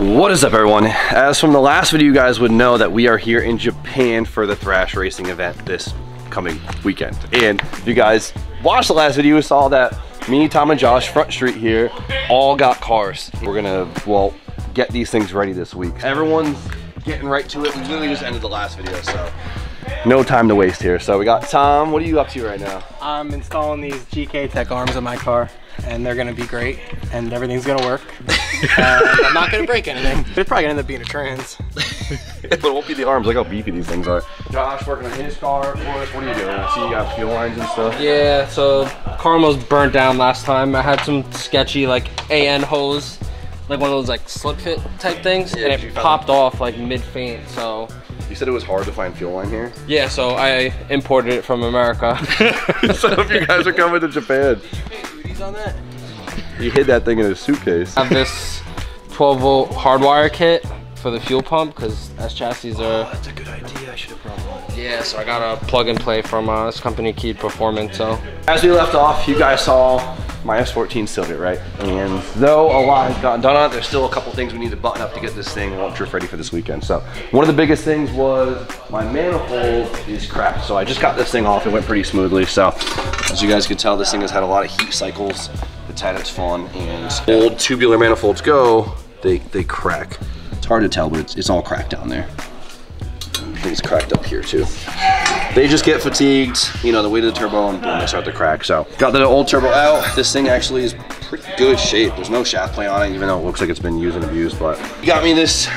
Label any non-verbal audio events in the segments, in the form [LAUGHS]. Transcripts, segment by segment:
What is up everyone? As from the last video you guys would know that we are here in Japan for the Thrash Racing event this coming weekend. And if you guys watched the last video you saw that me, Tom and Josh, Front Street here, all got cars. We're gonna, well, get these things ready this week. Everyone's getting right to it. We literally just ended the last video, so no time to waste here. So we got Tom, what are you up to right now? I'm installing these GK Tech arms on my car and they're gonna be great and everything's gonna work. [LAUGHS] and I'm not gonna break anything. It's probably gonna end up being a trans. [LAUGHS] but it won't be the arms, look how beefy these things are. Josh working on his car, Forrest, what are you doing? I see you got fuel lines and stuff. Yeah, so car almost burnt down last time. I had some sketchy like AN hose, like one of those like slip fit type things, Yeah, and it found popped off like mid faint. So You said it was hard to find fuel line here? yeah, so I imported it from America. [LAUGHS] so if you guys are coming to Japan. On that. You hid that thing in a suitcase. I have this 12 volt hardwire kit for the fuel pump because S chassis are. that's a good idea. I should have brought one. Yeah, so I got a plug and play from uh, this company, Keyed Performance. So As we left off, you guys saw my S14 Silvia, right? And though a lot has gotten done on it, there's still a couple things we need to button up to get this thing drift ready for this weekend. So one of the biggest things was my manifold is cracked. So I just got this thing off. It went pretty smoothly. So as you guys can tell, this thing has had a lot of heat cycles. Had its fun. And old tubular manifolds go, they, they crack. It's hard to tell, but it's, it's all cracked down there. Things cracked up here too. They just get fatigued, you know, the weight of the turbo and boom, they start to crack. So got the old turbo out. This thing actually is pretty good shape. There's no shaft play on it, even though it looks like it's been used and abused, but you got me this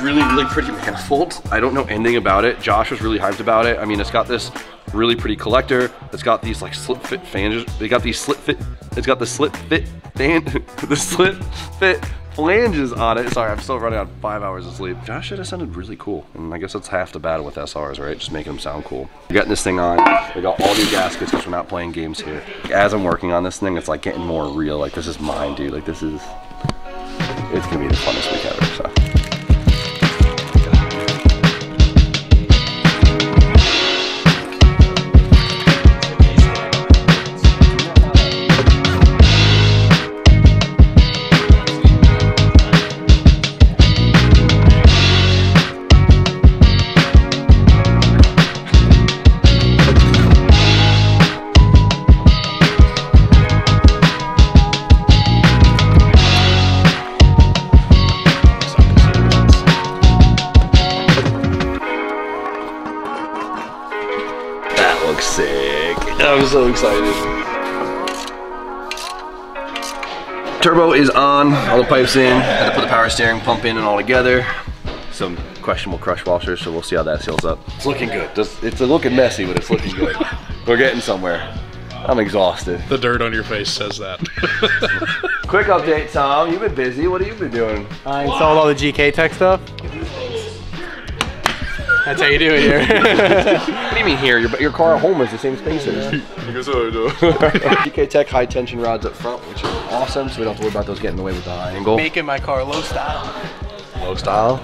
really, really pretty manifold. I don't know anything about it. Josh was really hyped about it. I mean, it's got this really pretty collector. It's got these like slip fit fans. They got these slip fit, it's got the slip fit fan, [LAUGHS] the slip fit flanges on it. Sorry, I'm still running on five hours of sleep. Josh said it sounded really cool. And I guess that's half the battle with SRs, right? Just making them sound cool. We're getting this thing on. We got all new gaskets because we're not playing games here. As I'm working on this thing, it's like getting more real. Like this is mine, dude. Like this is, it's gonna be the funnest week ever, Turbo is on, all the pipes in. Had to put the power steering pump in and all together. Some questionable crush washers, so we'll see how that seals up. It's looking good. It's looking messy, but it's looking good. [LAUGHS] We're getting somewhere. I'm exhausted. The dirt on your face says that. [LAUGHS] Quick update, Tom. You've been busy. What have you been doing? Uh, I installed all the GK Tech stuff. That's how you do it here. [LAUGHS] [LAUGHS] What do you mean here? Your, your car at home is the same space as He goes, oh, no. GK Tech high tension rods up front, which are awesome, so we don't have to worry about those getting in the way with the high angle. Making my car low style. Low style.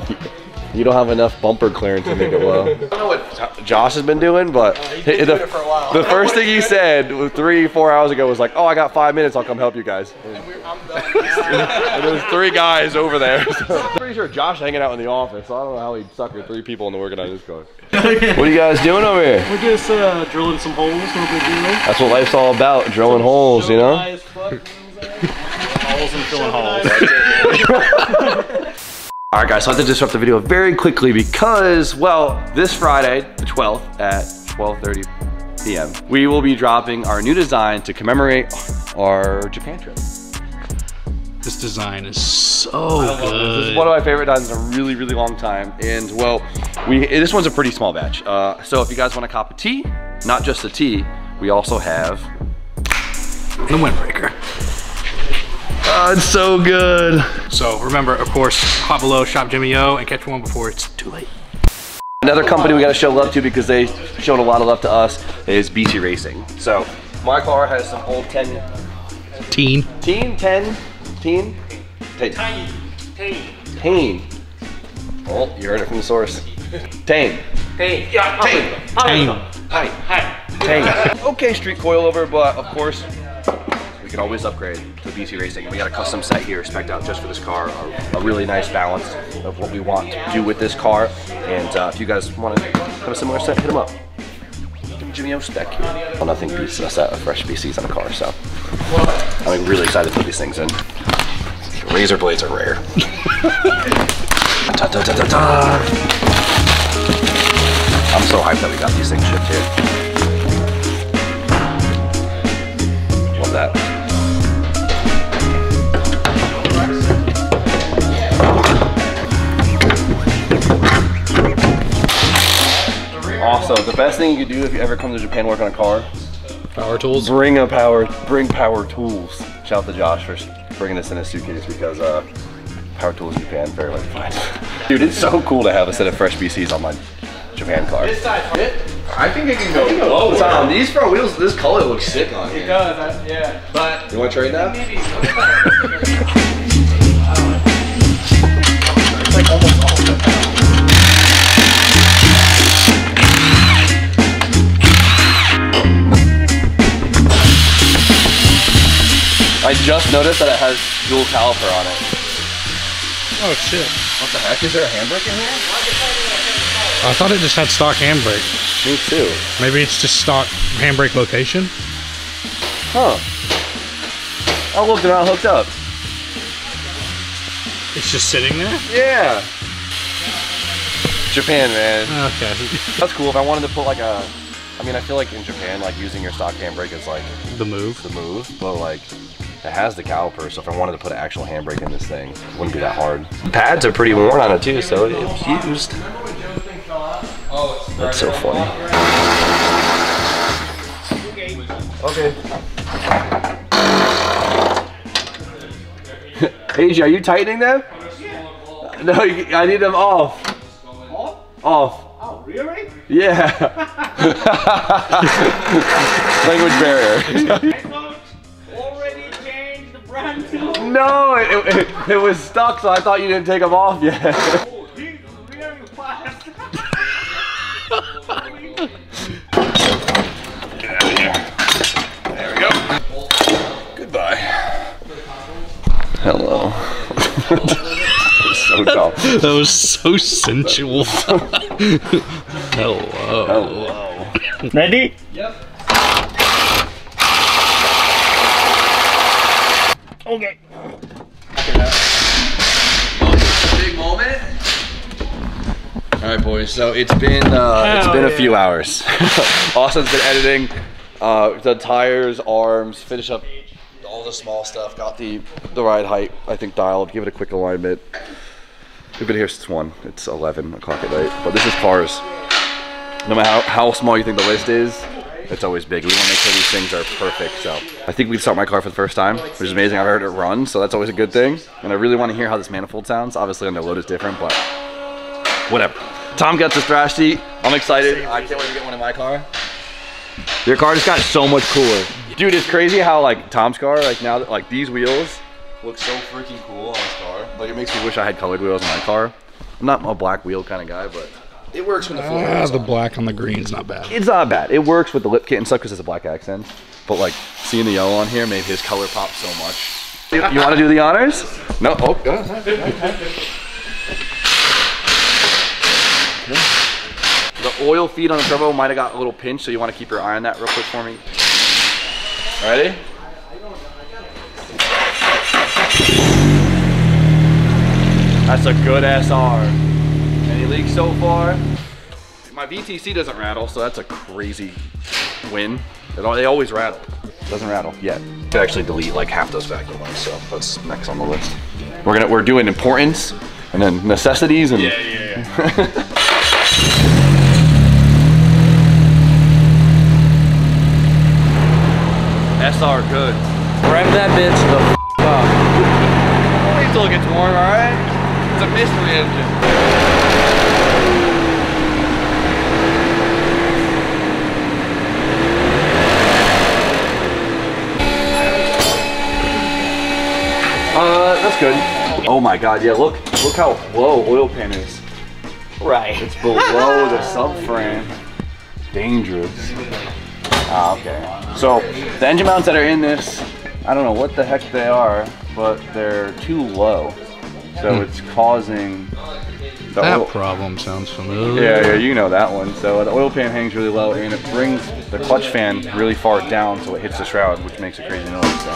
You don't have enough bumper clearance to make it low. [LAUGHS] I don't know what Josh has been doing, but oh, he's been the, doing for a while. the first thing he said three, four hours ago was like, "Oh, I got five minutes. I'll come help you guys." And there's three guys over there. So. I'm sure Josh hanging out in the office. So I don't know how he'd sucker three people into working on his car. what are you guys doing over here? We're just uh, drilling some holes, no big deal. That's what life's all about, drilling holes, you know? [LAUGHS] Holes and filling holes. All right, guys, so I have to disrupt the video very quickly because, well, this Friday, the 12th at 12.30 p.m., we will be dropping our new design to commemorate our Japan trip. This design is so good. This is one of my favorite designs in a really, really long time. And, well, we this one's a pretty small batch. Uh, so if you guys want to cop a tee, not just a tee, we also have the windbreaker. Oh, it's so good. So remember, of course, hop below, shop Jimmy O, and catch one before it's too late. Another company we got to show love to because they showed a lot of love to us is BC Racing. So my car has some old 10, Teen. teen, 10, teen, teen, teen. Oh, you heard it from the source. Tane. Tane. Yeah, Tane. Teen. Hi. Hi. Tane. okay, street coilover, but of course, we can always upgrade to BC Racing. And we got a custom set here, spec'd out just for this car. A, a really nice balance of what we want to do with this car. And uh, if you guys want to have a similar set, hit them up. Jimmy O spec here. Well, nothing beats a set of fresh BCs on a car, so I'm really excited to put these things in. Razor blades are rare. Da, da, da. I'm so hyped that we got these things shipped here. Love that. Also, the best thing you could do if you ever come to Japan work on a car, Power tools. bring a power, bring power tools. Shout out to Josh for bringing this in a suitcase because uh, power tools in Japan very hard to find. [LAUGHS] Dude, it's so cool to have a set of fresh BCs on my Japan car. I think it can go lower. Tom, these front wheels, this color looks sick on It here. does, I- yeah. But You want to trade now? I [LAUGHS] [LAUGHS] that it has dual caliper on it. Oh shit. What the heck? Is there a handbrake in here? I thought it just had stock handbrake. Me too. Maybe it's just stock handbrake location. Huh. Oh look, they're not hooked up. It's just sitting there. Yeah. Japan, man. Okay. That's cool. If I wanted to put like a, I mean, I feel like in Japan, like using your stock handbrake is like the move. the move, but like it has the caliper, so if I wanted to put an actual handbrake in this thing, it wouldn't be that hard. Pads are pretty worn on it too, so it's used. That's so funny. Okay. [LAUGHS] Asia, are you tightening them? No, I need them off. Off? Oh, really? Yeah. [LAUGHS] [LAUGHS] Language barrier. No, it, it, it was stuck, so I thought you didn't take them off yet. He's really fast. There we go. Goodbye. Hello. [LAUGHS] so dumb. That was so sensual. Hello. Hello. Ready? Yep. Okay. Big moment. All right, boys. So it's been uh, it's been a few hours. [LAUGHS] Austin's been editing uh, the tires, arms, finish up all the small stuff. Got the the ride height I think dialed. Give it a quick alignment. We've been here since one. It's 11 o'clock at night. But this is cars. No matter how, how small you think the list is, it's always big. We want to make sure these things are perfect. So I think we start my car for the first time, which is amazing. I've heard it run, so that's always a good thing. And I really want to hear how this manifold sounds. Obviously on the load is different, but whatever. Tom got the thrash seat. I'm excited. I can't wait to get one in my car. Your car just got so much cooler. Dude, it's crazy how like Tom's car, like now that like these wheels look so freaking cool on his car. Like it makes me wish I had colored wheels in my car. I'm not a black wheel kind of guy, but it works when the floor Ah, is the on. black on the green's not bad. It's not bad. It works with the lip kit and stuff because it's a black accent. But like seeing the yellow on here made his color pop so much. You, you want to do the honors? No. Oh, go ahead. The oil feed on the turbo might have got a little pinched, so you want to keep your eye on that real quick for me. Ready? That's a good SR. Any leaks so far? My VTC doesn't rattle, so that's a crazy win. They always rattle. Doesn't rattle yet. Could actually delete like half those vacuum ones, so that's next on the list. We're gonna we're doing importance and then necessities and yeah yeah yeah. [LAUGHS] SR good. Rev that bitch the f up. Wait till it gets warm, all right? It's a mystery engine. Uh, that's good. Oh my god, yeah, look, look how low oil pan is. Right. It's below the subframe. Dangerous. Ah, okay. So, the engine mounts that are in this I don't know what the heck they are, but they're too low. So it's causing the That oil. problem sounds familiar. Yeah, yeah, you know that one. So the oil pan hangs really low and it brings the clutch fan really far down so it hits the shroud, which makes a crazy noise. So.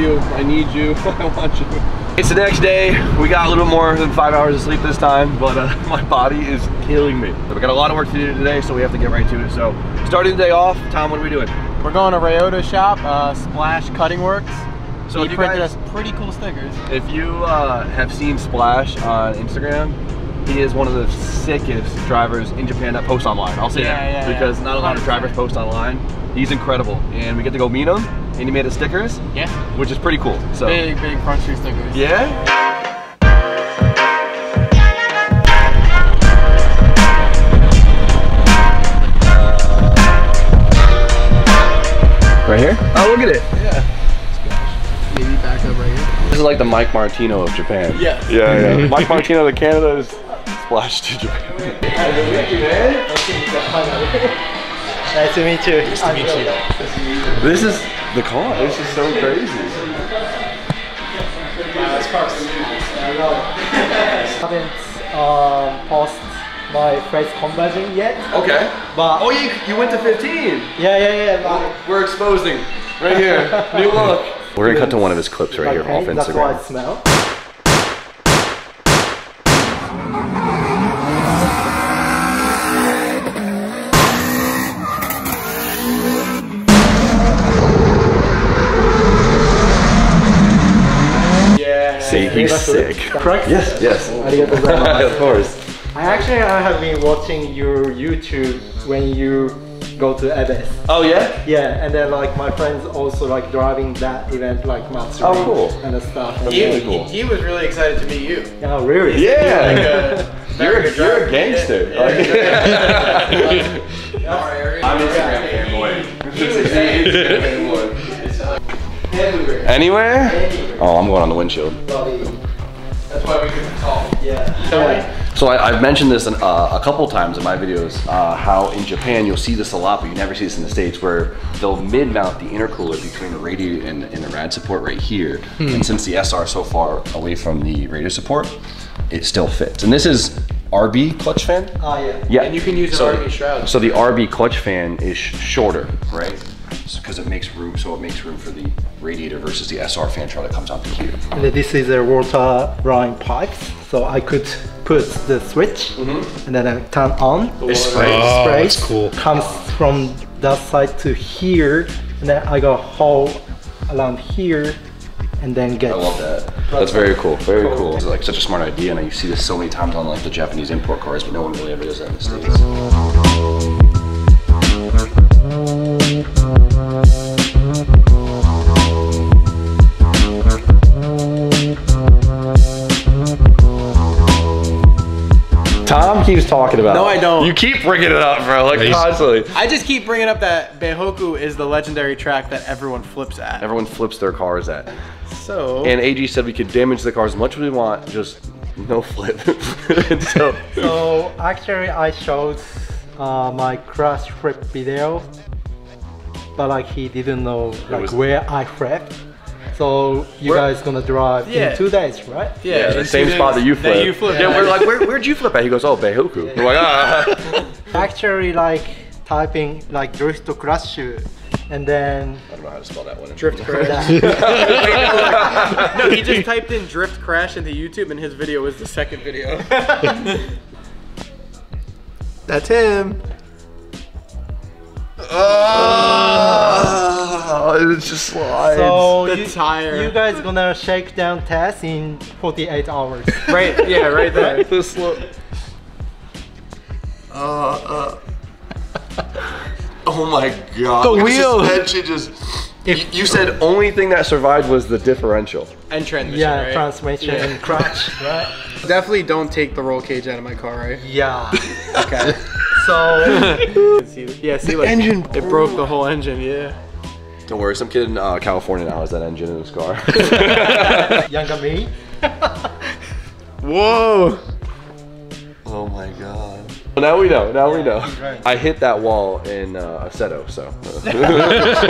You. I need you. [LAUGHS] I want you. It's the next day. We got a little more than five hours of sleep this time, but uh, [LAUGHS] my body is killing me. We got a lot of work to do today, so we have to get right to it. So, starting the day off, Tom, what are we doing? We're going to Ryota shop, uh, Splash Cutting Works. So he you printed guys- us pretty cool stickers. If you uh, have seen Splash on Instagram, he is one of the sickest drivers in Japan that posts online. I'll say Yeah, that yeah, because yeah. not a lot of drivers post online. He's incredible, and we get to go meet him, and he made us stickers, Yeah. which is pretty cool. So Big, big front street stickers. yeah. Right here? Oh, look at it. Yeah. Maybe back up right here. This is like the Mike Martino of Japan. Yes. Yeah, yeah. Mike Martino to Canada is Splash to Japan. Nice to meet you. Nice to meet you. This is the car. This is so crazy. I haven't um, post my face conversion yet. Okay. But Oh, you you went to 15. yeah, yeah, yeah. But, We're exposing right here. New look. [LAUGHS] We're gonna cut to one of his clips right here off okay, that's why I Instagram. smell. See, he's sick. Correct? Yes, yes. [LAUGHS] Of course. I actually I have been watching your YouTube when you go to Ebisu. Oh yeah. Yeah, and then like my friends also like driving that event like Matsuri Oh, cool. and the stuff. And He, Really cool. he, he was really excited to meet you. Oh really? Yeah. uh, [LAUGHS] you're, very good you're a gangster. Yeah, [LAUGHS] I'm Instagram fanboy. Anywhere? Oh, I'm going on the windshield. That's why we couldn't call. Yeah. So I, I've mentioned this in, uh, a couple times in my videos, uh, how in Japan you'll see this a lot, but you never see this in the States, where they'll mid-mount the intercooler between the radiator and, and the rad support right here. Hmm. And since the SR is so far away from the radiator support, it still fits. And this is RB clutch fan. Oh yeah. Yeah. And you can use an so, RB shroud. So the RB clutch fan is sh- shorter, right? Because it makes room, so it makes room for the radiator versus the SR fan shroud that comes out to here. And then this is a water line pipes, so I could put the switch mm-hmm. and then I turn on. It sprays. Oh, sprays that's cool. comes from that side to here, and then I got a hole around here, and then get. I love that. That's very cool. Very cool. It's like such a smart idea, and you see this so many times on like the Japanese import cars, but no one really ever does that in the states. Tom keeps talking about. No, I don't. You keep bringing it up, bro. Like He's- constantly. I just keep bringing up that Bihoku is the legendary track that everyone flips at. Everyone flips their cars at. So And AG said we could damage the cars as much as we want, just no flip. [LAUGHS] So, So actually, I showed uh, my crash flip video, but like he didn't know like was- where I flipped. So you Where- guys gonna drive Yeah. in two days, right? yeah, the same two spot days that you flip. That you flip. Yeah, we're like, Where, where'd you flip at? He goes, oh, Bihoku. We're like, ah. [LAUGHS] Actually, like typing like drift to crash, and then I don't know how to spell that one. drift crash. [LAUGHS] [LAUGHS] no, he just typed in drift crash into YouTube, and his video was the second video. That's him. Oh, it just slides. So The you, tire. you guys gonna shake down test in 48 hours. [LAUGHS] Right, yeah, right there. the slow. Uh, uh. Oh my god. The Look at wheel. Suspension just. You, you said only thing that survived was the differential. And transmission, yeah, right? transmission Yeah. and clutch, right? [LAUGHS] Definitely don't take the roll cage out of my car, right? Yeah. [LAUGHS] Okay. [LAUGHS] So yeah, see, like, engine it broke the whole engine, yeah. Don't worry, some kid in uh, California now has that engine in his car. [LAUGHS] younger me. [LAUGHS] Whoa! Oh my god. Well, now we know. Now we know. right. I hit that wall in uh, Aceto, so.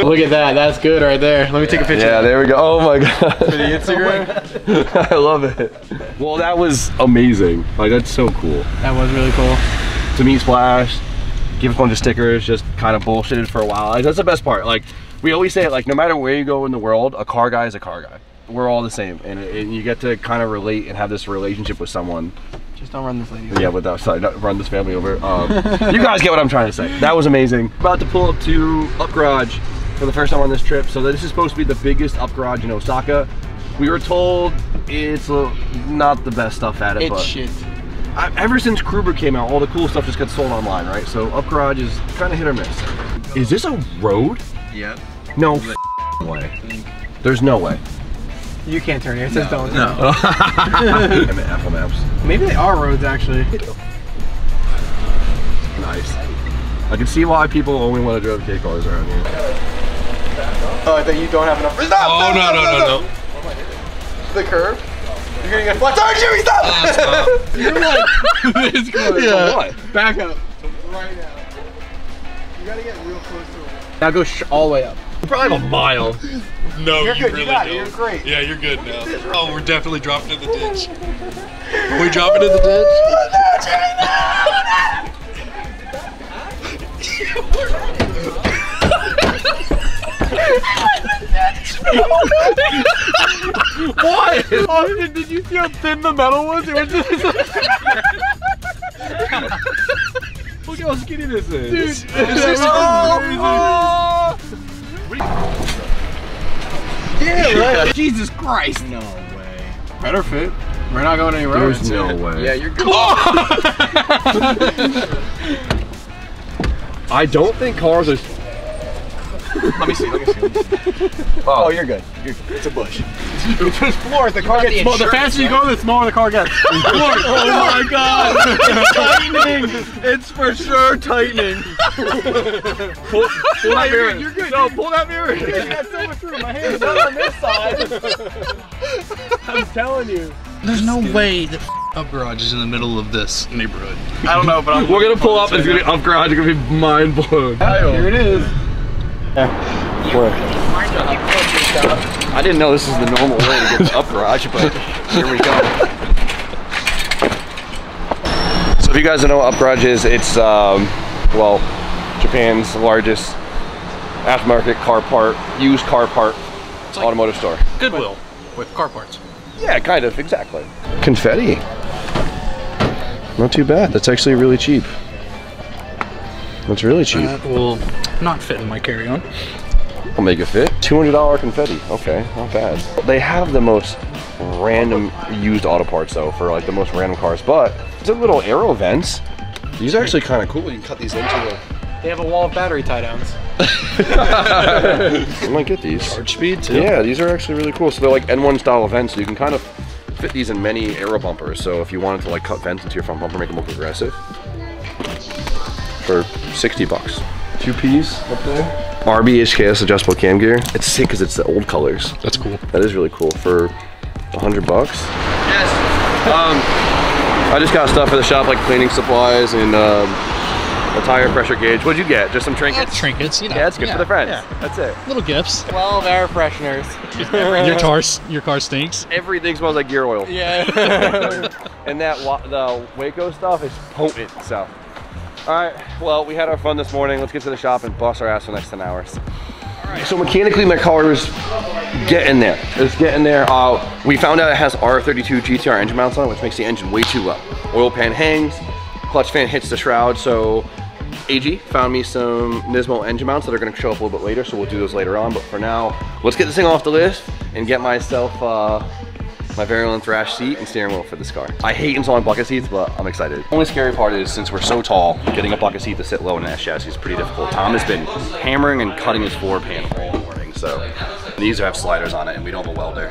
Look at that, that's good right there. Let me take a picture. yeah, there we go. Oh my god. For the Instagram. I love it. Well, that was amazing. Like that's so cool. That was really cool. To meet Splash, give us a bunch of stickers, just kind of bullshitted for a while. Like, that's the best part. Like we always say, it, like no matter where you go in the world, a car guy is a car guy. We're all the same, and, and you get to kind of relate and have this relationship with someone. Just don't run this lady. over. Yeah, without sorry, not run this family over. Um, you guys get what I'm trying to say. That was amazing. About to pull up to Up Garage for the first time on this trip. So this is supposed to be the biggest Up Garage in Osaka. We were told it's uh, not the best stuff at it, It's but shit. I, ever since Kruber came out, all the cool stuff just got sold online, right? So Up Garage is kind of hit or miss. Is this a road? Yeah. No way. There's no way. You can't turn here, it says don't. No. [LAUGHS] I'm at Apple Maps. Maybe they are roads, actually. Nice. I can see why people only want to drive K cars around here. Oh, I think you don't have enough. Stop! Oh no no no no. The curve. You're gonna get flat. Sorry, Jimmy, stop! [LAUGHS] You're like [LAUGHS] this close. Yeah. What? Back up. Right now. You gotta get real close to it. Now go sh- all the way up. Probably have a mile. No, You're you good, really you got it, don't. you're great. Yeah, you're good now. Oh, we're definitely dropping in the ditch. [LAUGHS] Are we dropping in the ditch? What? Oh, did, did you see how thin the metal was? It was just [LAUGHS] Look how skinny this is. Dude, this is oh, Yeah, right. [LAUGHS] Jesus Christ. No way. Better fit. We're not going any roads. There's no way. Yeah, you're good. [LAUGHS] I don't think cars are. Let me see. Let me see. [LAUGHS] Oh, you're good. You're, it's a bush. It's just floor. The car gets smaller. The faster you go, the smaller the car gets. [LAUGHS] oh my god! It's tightening. It's for sure tightening. [LAUGHS] pull, pull that mirror. You're good. No, pull that mirror. You got so much room. My hand's not on this side. I'm telling you. There's no way that Up Garage is in the middle of this neighborhood. I don't know, but I'm. We're gonna pull up. It's gonna be up garage. It's gonna be mind blown. Here it is. I didn't know this is the normal way to get to up garage, but here we go. So if you guys don't know what up garage is, it's um, well, Japan's largest aftermarket car part, used car part, automotive store. Goodwill with car parts. Yeah, kind of, exactly. Confetti. Not too bad. That's actually really cheap. That's really cheap. That will not fit in my carry-on. I'll make it fit. $200 confetti. Okay, not bad. They have the most random used auto parts though for like the most random cars, but it's a little aero vents. These are actually kind of cool. You can cut these into the. They have a wall of battery tie downs. [LAUGHS] I might get these. Charge speed too. Yeah, these are actually really cool. So they're like N1 style vents. So you can kind of fit these in many aero bumpers. So if you wanted to like cut vents into your front bumper, make them look aggressive, for 60 bucks. Two P's up there. RB HKS adjustable cam gear. It's sick because it's the old colors. That's cool. That is really cool for 100 bucks. Yes. Um, I just got stuff for the shop like cleaning supplies and um, a tire pressure gauge. What'd you get? Just some trinkets? Trinkets, you know. Yeah, it's good for the friends. Yeah. That's it. Little gifts. 12 air fresheners. [LAUGHS] Your car, your car stinks. Everything smells like gear oil. Yeah. [LAUGHS] and that the Waco stuff is potent. So, all right. Well, we had our fun this morning. Let's get to the shop and bust our ass for the next 10 hours. So mechanically, my car is getting there. It's getting there. Uh, we found out it has R32 GTR engine mounts on it, which makes the engine way too low. Oil pan hangs, clutch fan hits the shroud, so AG found me some Nismo engine mounts that are gonna show up a little bit later, so we'll do those later on. But for now, let's get this thing off the list and get myself uh, my very own thrash seat and steering wheel for this car. I hate installing bucket seats, but I'm excited. Only scary part is since we're so tall, getting a bucket seat to sit low in an S chassis is pretty difficult. Tom has been hammering and cutting his floor pan all morning, so these have sliders on it and we don't have a welder.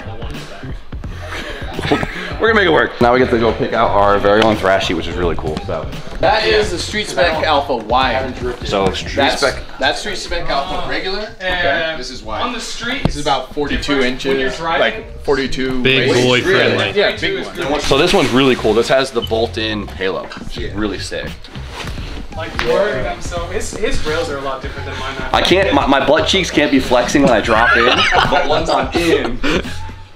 [LAUGHS] We're gonna make it work. Now we get to go pick out our very own thrash sheet, which is really cool. So, That is the Street Spec Alpha wide. so street That's, spec. that's Street Spec Alpha uh, regular. Okay. Uh, this is wide. On the street, This is about 42 inches, driving- like 42. Big waist. boy friendly. Yeah, big one. So this one's really cool. This has the bolt-in halo. Which is really sick. Like word, I'm so his his rails are a lot different than mine. I can't. My, my butt cheeks can't be flexing when I drop in, [LAUGHS] but once I'm in.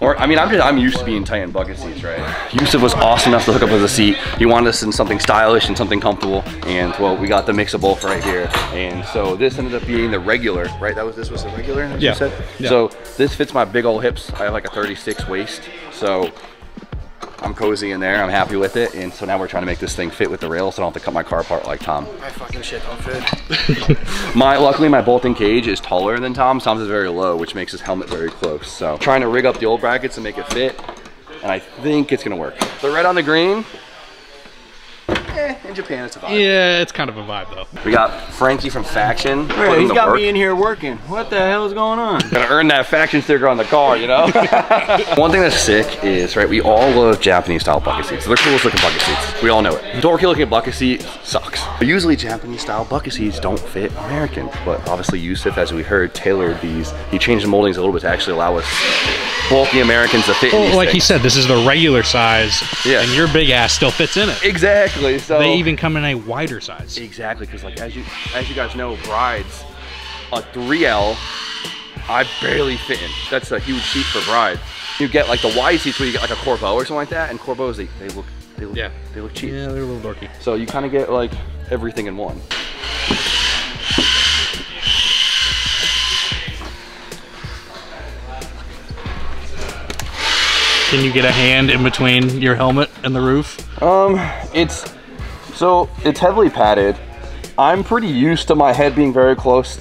Or, I mean, I'm just, I'm used to being tight in bucket seats, right? Yusuf was awesome enough to hook up with a seat. He wanted us in something stylish and something comfortable. And well, we got the mix of both right here. And so this ended up being the regular, right? That was, this was the regular, as you Yeah. said? Yeah. So this fits my big old hips. I have like a 36 waist. So I'm cozy in there. I'm happy with it. And so now we're trying to make this thing fit with the rail so I don't have to cut my car apart like Tom. My fucking shit don't fit. [LAUGHS] My luckily my bolting cage is taller than Tom's. Tom's is very low, which makes his helmet very close. So trying to rig up the old brackets and make it fit, and I think it's gonna work. The red on the green. In Japan it's a vibe. Yeah, it's kind of a vibe though. We got Frankie from Faction. putting he's the got work. me in here working. What the hell is going on? Gonna earn that faction sticker on the car, you know? [LAUGHS] One thing that's sick is, right, we all love Japanese style bucket seats. They're the coolest looking bucket seats. We all know it. Dorky looking bucket seat sucks. But usually Japanese style bucket seats don't fit American. But obviously Yusuf, as we heard, tailored these. He changed the moldings a little bit to actually allow us bulky Americans to fit in Well, these like he said, this is the regular size, Yeah. and your big ass still fits in it. Exactly. So They even come in a wider size. Exactly, because like as you as you guys know, brides a 3L, I barely fit in. That's a huge seat for bride. You get like the wide seats where you get like a Corbeau or something like that, and Corbeaus they, they look they look Yeah. they look cheap. Yeah, they're a little dorky. So you kind of get like everything in one. Can you get a hand in between your helmet and the roof? Um, it's so it's heavily padded. I'm pretty used to my head being very close.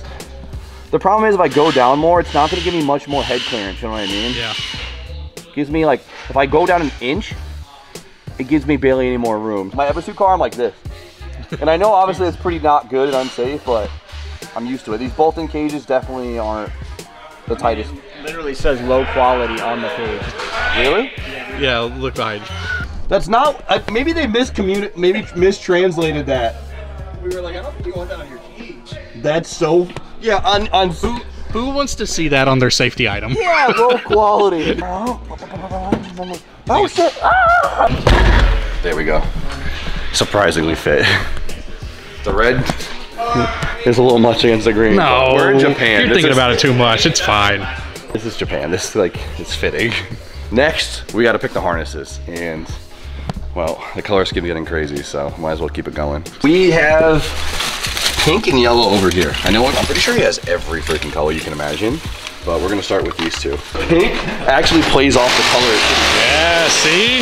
The problem is if I go down more, it's not gonna give me much more head clearance. You know what I mean? Yeah. gives me like if I go down an inch, it gives me barely any more room. My Ever2 car, I'm like this. And I know [LAUGHS] obviously it's pretty not good and unsafe, but I'm used to it. These bolt-in cages definitely aren't the tightest. Literally says low quality on the page. Really? Yeah, look behind you. That's not. Uh, maybe they miscommunicated. Maybe mistranslated that. We were like, I don't think you want that on your cage. That's so. Yeah, on on. Who wants to see that on their safety item? Yeah, low quality. [LAUGHS] oh shit! Ah! There we go. Surprisingly fit. The red is a little much against the green. No, we're in Japan. You're This thinking is- about it too much. It's fine. This is Japan. This is like it's fitting. Next, we got to pick the harnesses, and well, the colors keep getting crazy, so might as well keep it going. We have pink and yellow over here. I know. I'm pretty sure he has every freaking color you can imagine, but we're gonna start with these two. Pink actually plays off the color. Yeah, see?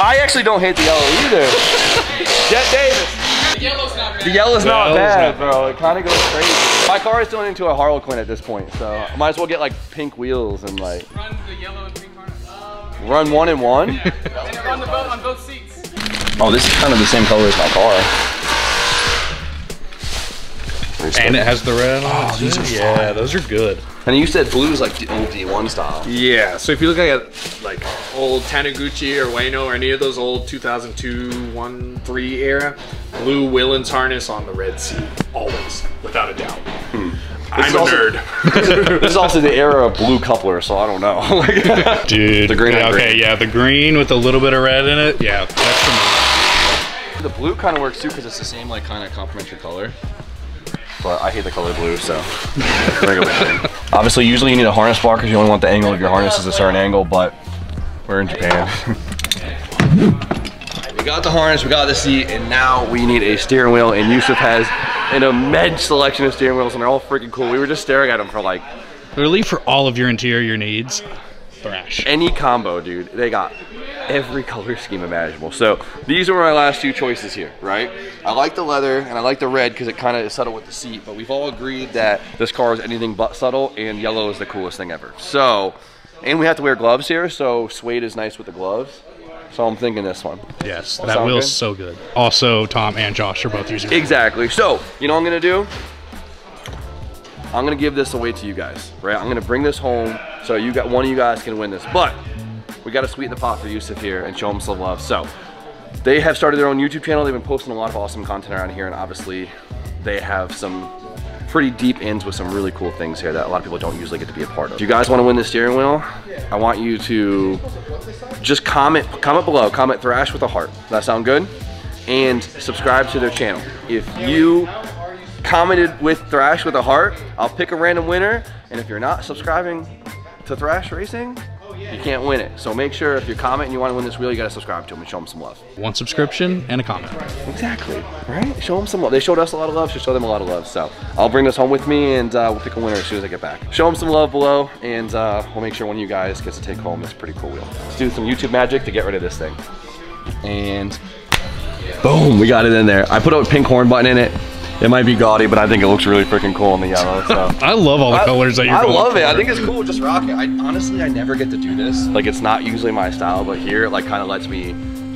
I actually don't hate the yellow either. [LAUGHS] Jet Davis. The yellow's not The yellow's not yellow's bad, not bro. It kind of goes crazy. My car is turning into a Harlequin at this point, so I might as well get like pink wheels and like Run the yellow and pink harness. Run one and one. And run the boat on both seats. Oh, this is kind of the same color as my car. And it has the red on it. Oh, these are Yeah, those are good. And you said blue is like the old D1 style. Yeah, so if you look at like old Taniguchi or Ueno or any of those old 2002, 1, 3 era, blue Willans harness on the red seat, always, without a doubt. I'm a also- nerd. [LAUGHS] this is also the era of blue coupler, so I don't know. [LAUGHS] Dude. The green yeah, Okay, green. yeah, the green with a little bit of red in it. Yeah, that's for me. the blue kind of works too because it's the same like kind of complementary color. But I hate the color blue, so. [LAUGHS] Obviously, usually you need a harness bar because you only want the angle of your harness is a certain angle, but we're in Japan. we got the harness, we got the seat, and now we need a steering wheel. And Yusuf has an immense selection of steering wheels, and they're all freaking cool. We were just staring at them for like Really, for all of your interior needs. thrash. any combo, dude. They got every [LAUGHS] color scheme imaginable. So these are my last two choices here, right? I like the leather and I like the red because it kind of is subtle with the seat, but we've all agreed that this car is anything but subtle and yellow is the coolest thing ever. So, and we have to wear gloves here, so suede is nice with the gloves. So I'm thinking this one. Yes, That sound wheel's good? so good. Also, Tom and Josh are both using it. Exactly. So, you know what I'm gonna do? I'm gonna give this away to you guys, right? I'm gonna bring this home so you got one of you guys can win this. But we gotta sweeten the pot for Yusuf here and show him some love. So they have started their own YouTube channel. They've been posting a lot of awesome content around here, and obviously they have some pretty deep ends with some really cool things here that a lot of people don't usually get to be a part of. If you guys want to win the steering wheel, I want you to just comment comment below, comment thrash with a heart. Does that sound good? And subscribe to their channel. If you commented with Thrash with a heart, I'll pick a random winner. And if you're not subscribing to Thrash Racing, you can't win it. So make sure if you comment and you want to win this wheel, you got to subscribe to them and show them some love. One subscription and a comment. Exactly, right? Show them some love. They showed us a lot of love, should show them a lot of love. So I'll bring this home with me and uh, we'll pick a winner as soon as I get back. Show them some love below and uh, we'll make sure one of you guys gets to take home this pretty cool wheel. Let's do some YouTube magic to get rid of this thing. And boom, we got it in there. I put a pink horn button in it. It might be gaudy, but I think it looks really freaking cool in the yellow. So [LAUGHS] I love all the colors that you're I going love it. I think it's cool. Just rock it. I honestly, I never get to do this. Like, it's not usually my style, but here, it like, kind of lets me.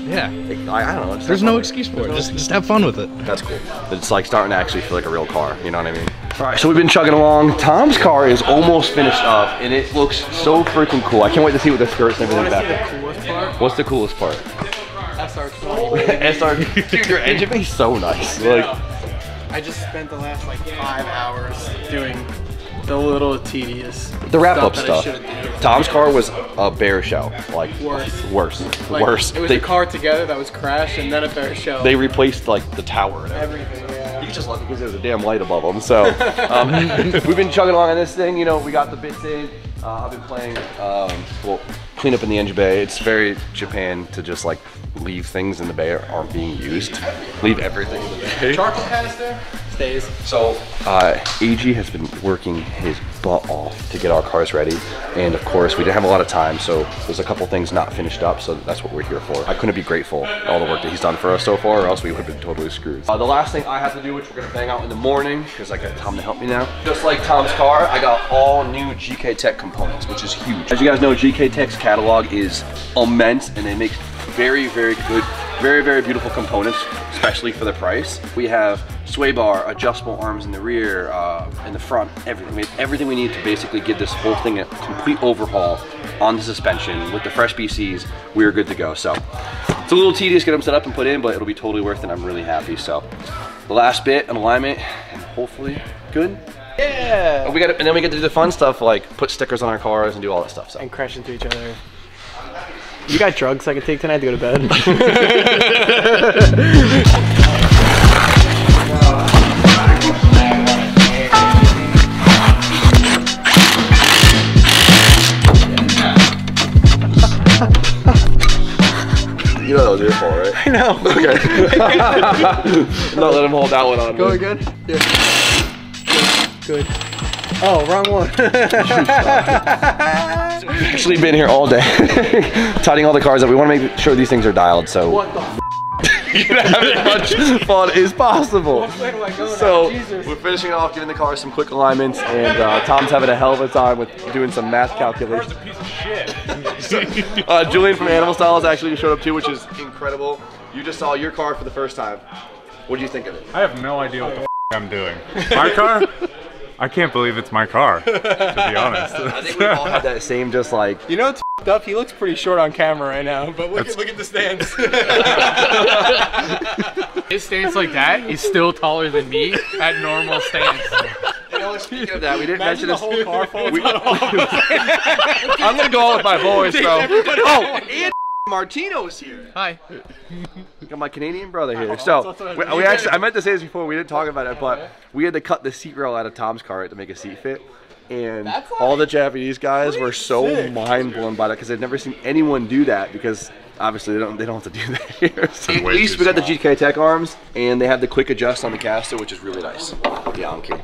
Yeah. I, I don't know. There's no excuse for it. Just, just have fun with it. That's cool. It's like starting to actually feel like a real car. You know what I mean? All right, so we've been chugging along. Tom's car is almost finished up, and it looks so freaking cool. I can't wait to see what the skirts and everything back there. coolest part? What's the coolest part? SR20. [LAUGHS] SR, dude, your engine bay is so nice. Like, I just spent the last like five hours doing the little tedious the wrap up I stuff. Tom's car was a bear show. Like, Worse. Worse. Like, worse. It was they, a car together that was crashed and then a bear shell. they replaced like the tower and everything. everything. Yeah. You just lucky because there's a damn light above them. So um, [LAUGHS] we've been chugging along on this thing. You know, we got the bits in. Uh, I've been playing. Um, well, clean up in the engine bay. It's very Japan to just like leave things in the bay that aren't being used. Leave everything in the bay. Charcoal canister stays. So uh, AG has been working his butt off to get our cars ready, and of course we didn't have a lot of time, so there's a couple things not finished up. So that's what we're here for. I couldn't be grateful for all the work that he's done for us so far, or else we would have been totally screwed. Uh, the last thing I have to do, which we're gonna bang out in the morning, because I got Tom to help me now. Just like Tom's car, I got all new GK Tech components, which is huge. As you guys know, GK Tech's catalog is immense, and they make very, very good, very, very beautiful components, especially for the price. We have sway bar, adjustable arms in the rear, uh, in the front, everything. We have everything we need to basically give this whole thing a complete overhaul on the suspension. With the fresh BCs, we are good to go. So it's a little tedious to get them set up and put in, but it'll be totally worth it. I'm really happy. So the last bit, an alignment, and hopefully good. Yeah. And we got, and then we get to do the fun stuff like put stickers on our cars and do all that stuff. So. And crash into each other. You got drugs I can take tonight to go to bed? You know that was your fault, right? [LAUGHS] I know. Okay. [LAUGHS] Not let him hold that one on. Going me. good? Yeah. Good. Oh, wrong one. [LAUGHS] Actually been here all day, [LAUGHS] tidying all the cars up. We want to make sure these things are dialed, so what the you can have as much fun as possible. Where do I go now? So we're finishing off, giving the car some quick alignments, and uh, Tom's having a hell of a time with doing some math calculations. [LAUGHS] uh, Julian from Animal Styles actually showed up too, which is incredible. You just saw your car for the first time. What do you think of it? I have no idea what the f- I'm doing. My car? I can't believe it's my car, to be [LAUGHS] honest. I think we all had that same just like You know what's up? He looks pretty short on camera right now, but look, at, look at the stance. [LAUGHS] His stance like that is still taller than me at normal stance. You know, speaking of that, we didn't Imagine mention the this. whole car folds We- [LAUGHS] I'm gonna go out with my boys, bro. Oh, and Martino's here. Hi. Got my Canadian brother here. So we, we actually, I meant to say this before. We didn't talk about it, but we had to cut the seat rail out of Tom's car to make a seat fit. And That's all the Japanese guys were so sick. mind blown by that because they've never seen anyone do that because obviously they don't they don't have to do [LAUGHS] that here. So at least we got the small. GK Tech arms and they have the quick adjust on the caster, which is really nice. Yeah, I'm kidding.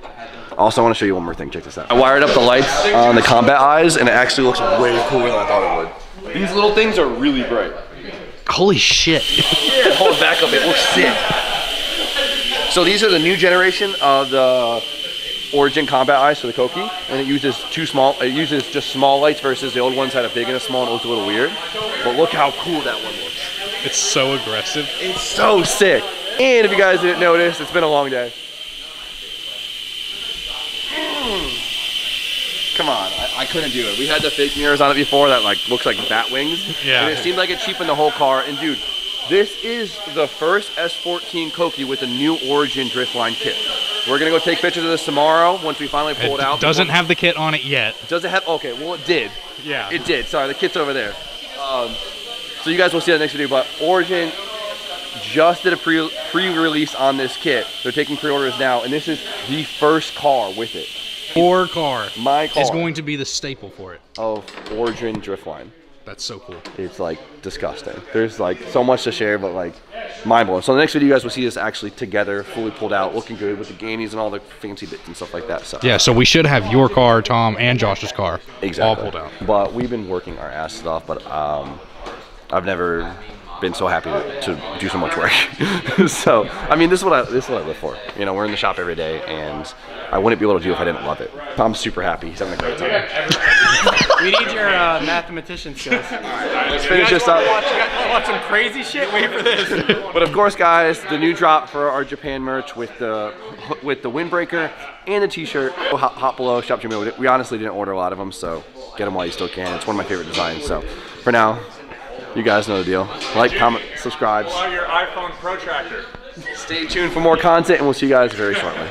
Also, I want to show you one more thing. Check this out. I wired up the lights on the combat eyes, and it actually looks way cooler than I thought it would. These little things are really bright. Holy shit. Yeah, hold it back up. It looks sick. So these are the new generation of the Origin combat eyes for the Koki, and it uses two small. It uses just small lights versus the old ones had a big and a small, and it looks a little weird. But look how cool that one looks. It's so aggressive. It's so sick. And if you guys didn't notice, it's been a long day. Hmm. Come on, I, couldn't do it. We had the fake mirrors on it before that like looks like bat wings. Yeah. And it seemed like it cheapened the whole car. And dude, this is the first S14 Koki with a new Origin Driftline kit. We're gonna go take pictures of this tomorrow once we finally pull it, It out. doesn't have the kit on it yet. Does it have? Okay, well it did. Yeah. It did. Sorry, the kit's over there. Um, so you guys will see that next video. But Origin just did a pre pre-release on this kit. They're taking pre-orders now, and this is the first car with it. Your car My car is going to be the staple for it. of Origin Driftline. That's so cool. It's like disgusting. There's like so much to share, but like mind blowing. So the next video, you guys will see this actually together, fully pulled out, looking good with the gainies and all the fancy bits and stuff like that. So Yeah, so we should have your car, Tom, and Josh's car exactly. all pulled out. But we've been working our asses off. But um, I've never been so happy to, to do so much work. [LAUGHS] so I mean, this is what I this is what I live for. You know, we're in the shop every day, and I wouldn't be able to do it if I didn't love it. Tom's super happy. He's having a great time. We need your uh, mathematician skills. [LAUGHS] Let's finish this up. Watch, watch some crazy shit. Wait for this. [LAUGHS] But of course, guys, the new drop for our Japan merch with the with the windbreaker and the T-shirt, hot, hot below shop Jimmy. We honestly didn't order a lot of them, so get them while you still can. It's one of my favorite designs. So for now, you guys know the deal. Like, comment, subscribe. your iPhone protractor. Stay tuned for more content, and we'll see you guys very shortly.